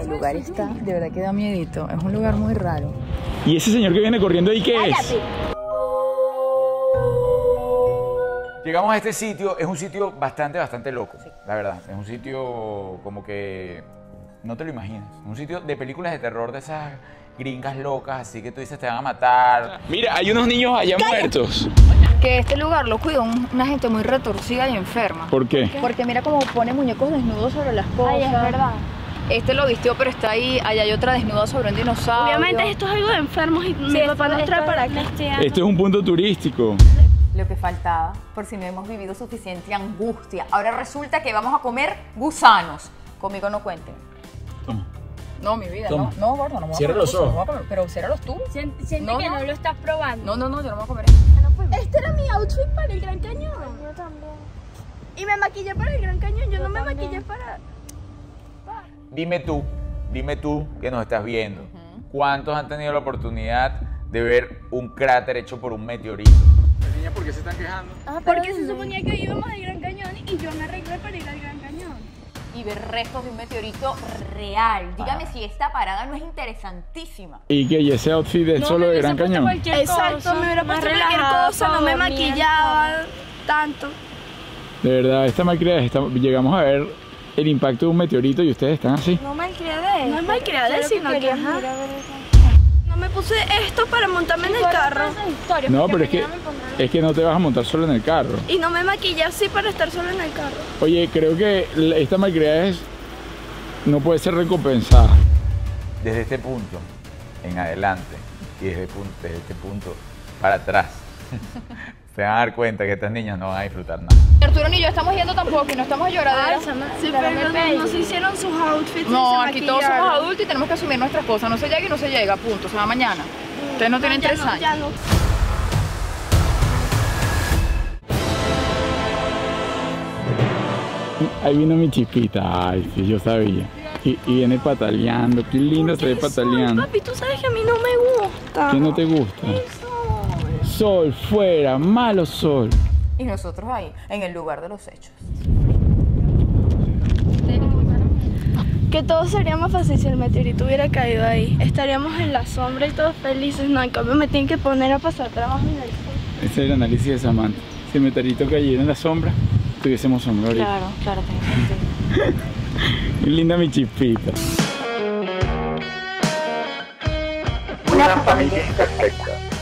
El lugar está, de verdad que da miedito. Es un lugar muy raro. ¿Y ese señor que viene corriendo ahí qué es? Llegamos a este sitio, es un sitio bastante, bastante loco, la verdad. Es un sitio como que no te lo imaginas. Un sitio de películas de terror de esas gringas locas, así que tú dices te van a matar. Mira, hay unos niños allá muertos. Que este lugar lo cuida un- una gente muy retorcida y enferma. ¿Por qué? Porque mira cómo pone muñecos desnudos sobre las cosas. Ay, es verdad. Este lo vistió, pero está ahí. Allá hay otra desnuda sobre un dinosaurio. Obviamente esto es algo de enfermos y mi papá nos trae para acá. Esto es un punto turístico. Lo que faltaba, por si no hemos vivido suficiente angustia. Ahora resulta que vamos a comer gusanos. Conmigo no cuenten. Toma. No, mi vida, Toma. no. No, gordo, no me voy a Cierra comer los no comer, Pero ciérralos tú. Siente No, que no. no lo estás probando. No, no, no, yo no me voy a comer eso. Este era mi outfit para el Gran Cañón. Yo también. Y me maquillé para el Gran Cañón. Yo, no me maquillé para. Dime tú, dime tú que nos estás viendo, ¿cuántos han tenido la oportunidad de ver un cráter hecho por un meteorito? Niña, ¿por qué se están quejando? Porque se suponía que íbamos al Gran Cañón y yo me arreglé para ir al Gran Cañón. Y ver restos de un meteorito real. Dígame si esta parada no es interesantísima. ¿Y que ¿Y ese outfit es solo de Gran Cañón? Exacto, me hubiera puesto cualquier cosa, no me maquillaba tanto. De verdad, esta esta- llegamos a ver el impacto de un meteorito y ustedes están así. No malcriadez. No es malcriadez, sino que ajá. No me puse esto para montarme en el carro. No, pero es que, es que no te vas a montar solo en el carro. Y no me maquillé así para estar solo en el carro. Oye, creo que esta malcriada es, no puede ser recompensada. Desde este punto en adelante y desde este punto para atrás, se van a dar cuenta que estas niñas no van a disfrutar nada. Arturo ni yo estamos yendo tampoco y no estamos a lloradera. Sí, pero no, no se hicieron sus outfits. No, aquí todos somos adultos y tenemos que asumir nuestras cosas. No se llega y no se llega, punto. Se va mañana. Ustedes no tienen Ya tres no, años. ya no. Ahí vino mi chiquita, ay, sí, yo sabía. Y, y viene pataleando, qué linda se ve pataleando. Papi, tú sabes que a mí no me gusta. ¿Qué no te gusta? Sol, fuera, malo sol. Y nosotros ahí, en el lugar de los hechos. Que todo sería más fácil si el meteorito hubiera caído ahí. Estaríamos en la sombra y todos felices. No, en cambio me tienen que poner a pasar trabajo en el sol. Ese es el análisis de Samantha. Si el meteorito cayera en la sombra, tuviésemos sombra ahorita. Claro, claro, sentido. Qué linda mi chispita. Una familia imperfecta